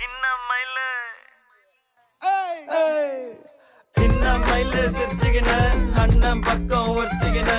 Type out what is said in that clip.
இன்ன மயில சிரிச்சுக்கின அண்ணன் பக்கம் ஒரு ஒரிச்சுக்கின